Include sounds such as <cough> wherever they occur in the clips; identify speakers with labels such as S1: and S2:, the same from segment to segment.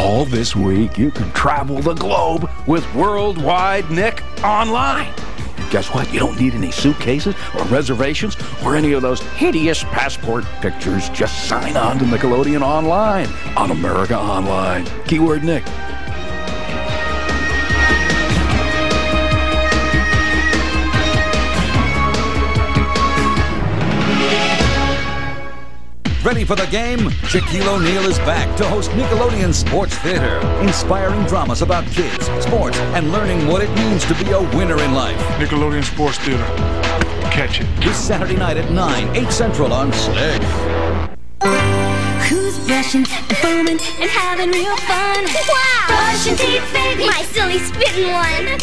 S1: All this week, you can travel the globe with Worldwide Nick Online. Guess what? You don't need any suitcases or reservations or any of those hideous passport pictures. Just sign on to Nickelodeon Online on America Online. Keyword Nick.
S2: Ready for the game? Shaquille O'Neal is back to host Nickelodeon Sports Theater, inspiring dramas about kids, sports, and learning what it means to be a winner in life.
S3: Nickelodeon Sports Theater. Catch it.
S2: This Saturday night at 9, 8 Central on SLEG.
S4: Who's brushing and foaming and having real fun?
S5: Wow!
S4: Brushing teeth, baby.
S5: My silly spitting one.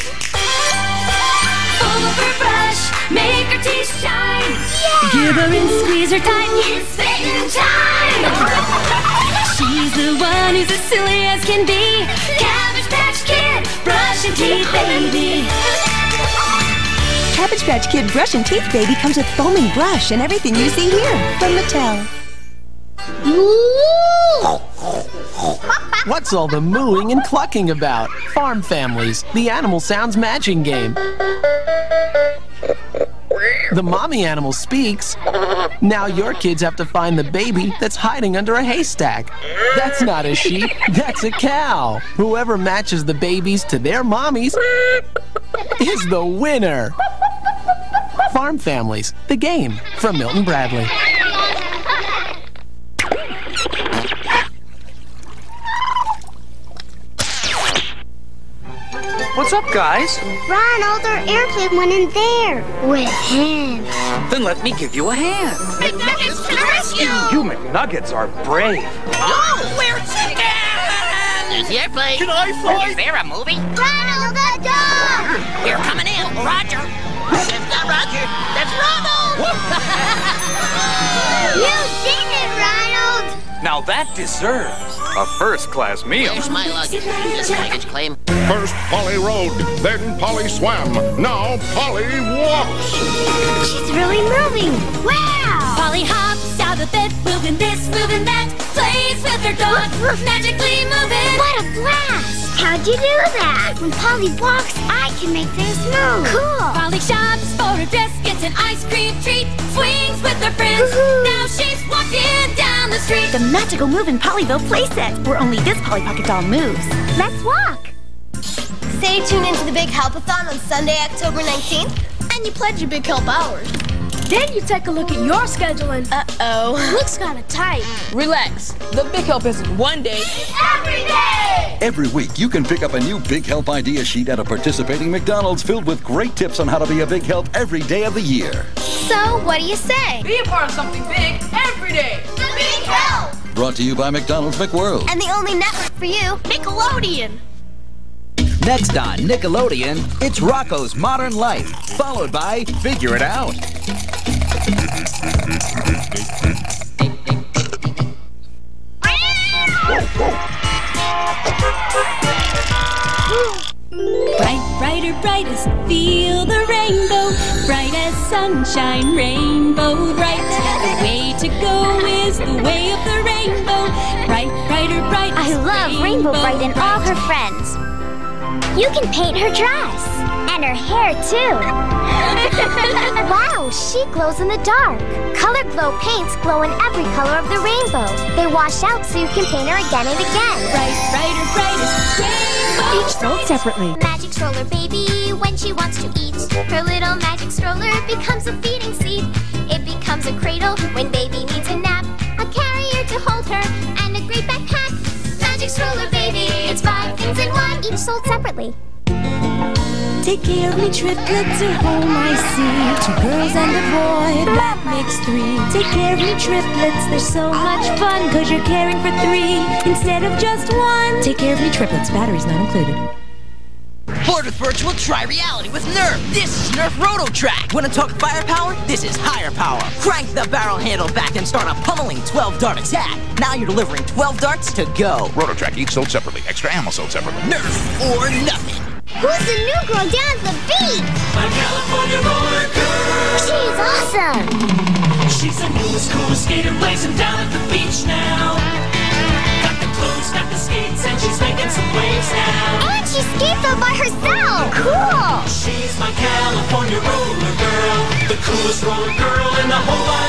S4: Fold over brush, make her teeth shine.
S5: Yeah!
S4: Give her and squeeze her tight.
S5: It's spitting time! <laughs>
S4: She's the one who's as silly as can be. Cabbage Patch Kid, brushing teeth, baby.
S6: Cabbage Patch Kid Brush and Teeth Baby comes with foaming brush and everything you see here from Mattel. <laughs>
S7: What's all the mooing and clucking about? Farm Families, the animal sounds matching game. The mommy animal speaks. Now your kids have to find the baby that's hiding under a haystack. That's not a sheep, that's a cow. Whoever matches the babies to their mommies is the winner. Farm Families, the game from Milton Bradley.
S8: What's up, guys?
S5: Ronald, our airplane went in there. With him.
S8: Then let me give you a hand.
S5: McNuggets to the rescue!
S8: You McNuggets are brave.
S9: Oh, we're chicken!
S10: There's the airplane.
S8: Can I fly?
S10: Is there a movie?
S5: Ronald, the dog!
S10: We're coming in. Roger. That's not Roger. That's Ronald. <laughs>
S5: You did it, Ronald!
S8: Now that deserves a first-class meal.
S10: Here's my luggage. This baggage claim.
S11: First Polly rode, then Polly swam, now Polly walks.
S5: She's really moving. Wow!
S4: Polly hops out of bed, moving this, moving that, plays with her dog, magically moving.
S5: What a blast! How'd you do that? When Polly walks, I can make things move. Cool!
S4: Polly shops for her dress, gets an ice cream treat, swings with her friends.
S5: Woohoo!
S4: Now she's walking down the street.
S6: The magical moving Pollyville playset, where only this Polly Pocket doll moves.
S5: Let's walk!
S12: Stay tuned into the Big Helpathon on Sunday, October 19th, and you pledge your Big Help hours.
S13: Then you take a look at your schedule and
S12: Uh-oh. <laughs>
S13: looks kind of tight.
S9: Relax. The big help isn't one day.
S5: Every day!
S2: Every week, you can pick up a new Big Help idea sheet at a participating McDonald's filled with great tips on how to be a big help every day of the year.
S12: So, what do you say?
S9: Be a part of something big every day.
S5: The Big Help!
S2: Brought to you by McDonald's McWorld.
S12: And the only network for you, Nickelodeon.
S14: Next on Nickelodeon, it's Rocko's Modern Life, followed by Figure It Out.
S4: Bright, brighter, brightest, feel the rainbow. Bright as sunshine, rainbow bright. The way to go is the way of the rainbow. Bright, brighter, brightest.
S5: I love Rainbow Brite and all her friends. You can paint her dress. And her hair, too. <laughs> wow, she glows in the dark. Color Glow paints glow in every color of the rainbow. They wash out so you can paint her again and again.
S4: Bright, brighter, brightest, rainbow.
S6: Each sold separately.
S5: Magic stroller baby, when she wants to eat, her little magic stroller becomes a feeding seat. It becomes a cradle when baby needs a nap, a carrier to hold her, and a great backpack. Magic stroller baby, it's five things in one, each sold separately.
S4: Take care of me, triplets at home I see Two girls and a boy, that makes three Take care of me, triplets, they're so much fun Cause you're caring for three instead of just one
S6: Take care of me triplets, batteries not included.
S9: Bored with virtual, try reality with Nerf. This is Nerf Roto Track. Want to talk firepower? This is higher power. Crank the barrel handle back and start a pummeling 12 dart attack. Now you're delivering 12 darts to go.
S11: Roto Track each sold separately. Extra ammo sold separately.
S9: Nerf or nothing.
S5: Who's the new girl down at the beach?
S4: My California roller girl.
S5: She's awesome.
S4: She's the newest, coolest skater blazing down at the beach now. Got the clothes, got the skates, and she's making some waves now.
S12: And she skates all by herself. Cool.
S15: She's my California roller girl. The coolest roller girl in the whole world.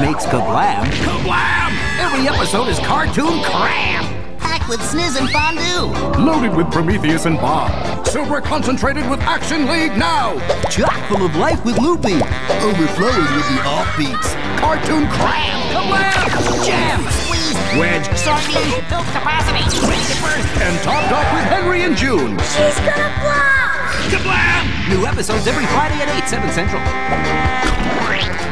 S16: Makes Kablam? Kablam! Every episode is cartoon cram!
S10: Packed with sniz and fondue.
S11: Loaded with Prometheus and Bob. Super concentrated with Action League now.
S16: Chock full of life with Loopy. Overflowing with the offbeats. Cartoon cram! Kablam! Jam!
S10: Squeeze.
S16: Wedge!
S10: Sardine. Filled capacity. Burst.
S11: And topped up with Henry and June.
S12: She's gonna blow!
S16: Kablam! New episodes every Friday at 8, 7 Central.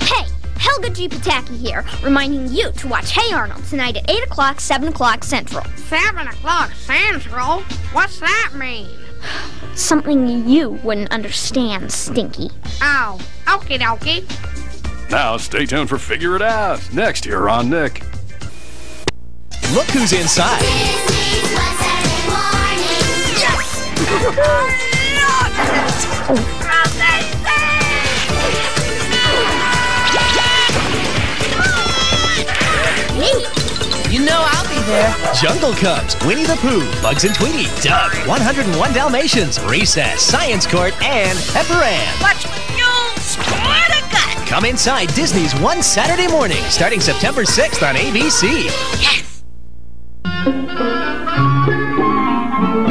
S5: Hey, Helga G. Pataki here, reminding you to watch Hey Arnold tonight at 8 o'clock, 7 o'clock Central.
S13: 7 o'clock Central? What's that mean?
S5: Something you wouldn't understand, Stinky.
S13: Oh, okie dokie.
S1: Now stay tuned for Figure It Out. Next here on Nick.
S17: Look who's inside. <laughs> Oh.
S9: You know I'll be there.
S17: Jungle Cubs, Winnie the Pooh, Bugs and Tweety, Doug, 101 Dalmatians, Recess, Science Court, and Pepper Ann.
S10: Watch you gut.
S17: Come inside Disney's one Saturday morning, starting September 6th on ABC.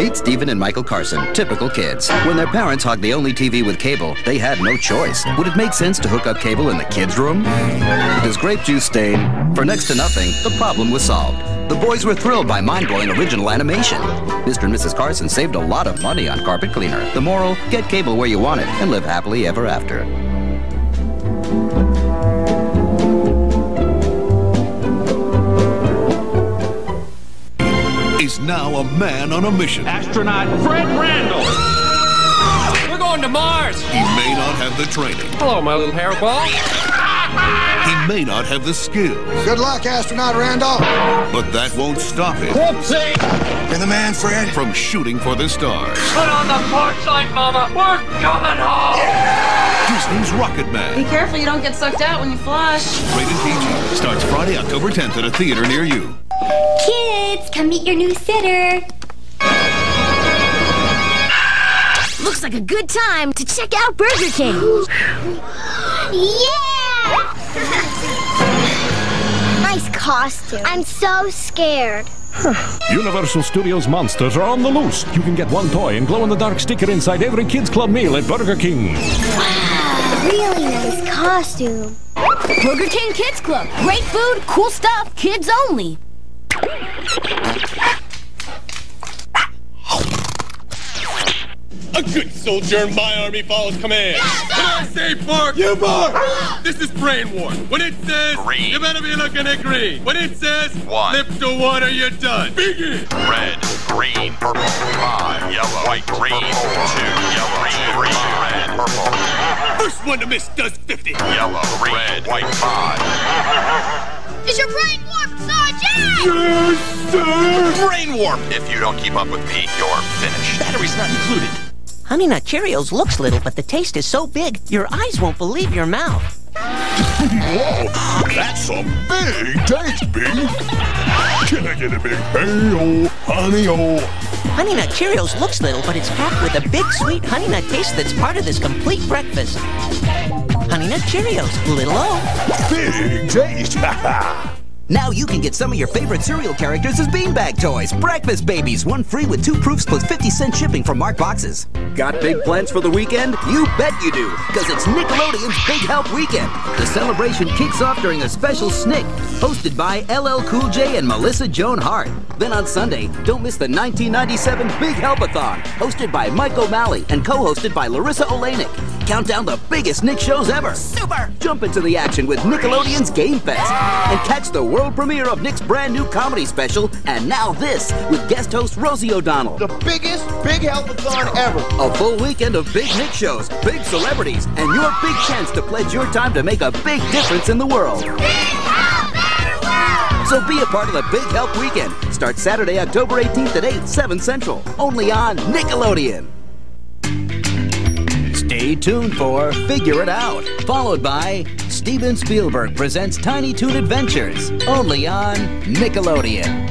S18: Meet Stephen and Michael Carson, typical kids. When their parents hogged the only TV with cable, they had no choice. Would it make sense to hook up cable in the kids' room? His grape juice stain, for next to nothing, the problem was solved. The boys were thrilled by mind-blowing original animation. Mr. and Mrs. Carson saved a lot of money on carpet cleaner. The moral, get cable where you want it and live happily ever after.
S19: Is now a man on a mission.
S20: Astronaut Fred Randall. We're going to Mars.
S19: He may not have the training.
S20: Hello, my little hairball.
S19: He may not have the skills.
S21: Good luck, astronaut Randall.
S19: But that won't stop him.
S20: Whoopsie.
S21: You're the man, Fred.
S19: From shooting for the stars.
S20: Put on the porch light, Mama. We're coming home.
S19: Disney's Rocket Man.
S22: Be careful you don't get sucked out when you flush.
S19: Rated PG. Starts Friday, October 10th at a theater near you.
S12: Kids, come meet your new sitter.
S4: Looks like a good time to check out Burger King.
S12: yeah! nice costume. I'm so scared.
S1: Universal Studios monsters are on the loose. You can get one toy and glow-in-the-dark sticker inside every Kids Club meal at Burger King.
S12: Wow, really nice costume.
S4: Burger King Kids Club. Great food, cool stuff, kids only.
S23: A good soldier in my army follows command. When I say bark, you bark. This is brain warp. When it says green, you better be looking at green. When it says one, lip to water, you're done. Begin.
S24: Red, green, purple, five, yellow, white, green, two, yellow, green, green, red, purple.
S23: First one to miss does 50.
S24: Yellow, green, red, white, five.
S12: Is your brain warped, Sergeant?
S23: Yes, sir.
S24: Brain warp. If you don't keep up with me, you're finished.
S9: Battery's not included. Honey Nut Cheerios looks little, but the taste is so big, your eyes won't believe your mouth.
S11: Whoa, that's a big taste, B. Can I get a big hey-oh, honey-oh?
S9: Honey Nut Cheerios looks little, but it's packed with a big, sweet Honey Nut taste that's part of this complete breakfast. Honey Nut Cheerios, little O.
S11: Big taste, <laughs>
S16: Now you can get some of your favorite cereal characters as beanbag toys. Breakfast babies, one free with two proofs plus 50 cent shipping from Mark Boxes. Got big plans for the weekend? You bet you do, because it's Nickelodeon's Big Help Weekend. The celebration kicks off during a special SNICK, hosted by LL Cool J and Melissa Joan Hart. Then on Sunday, don't miss the 1997 Big Helpathon, hosted by Mike O'Malley and co-hosted by Larisa Oleynik. Count down the biggest Nick shows ever.
S9: Super!
S16: Jump into the action with Nickelodeon's Game Fest and catch the world premiere of Nick's brand new comedy special, and now this with guest host Rosie O'Donnell.
S21: The biggest Big Helpathon ever.
S16: A full weekend of big Nick shows, big celebrities, and your big chance to pledge your time to make a big difference in the world. Big Help Ever World! So be a part of the Big Help Weekend,
S25: starts Saturday, October 18th at 8, 7 Central. Only on Nickelodeon.
S16: Stay tuned for Figure It Out, followed by Steven Spielberg presents Tiny Toon Adventures, only on Nickelodeon.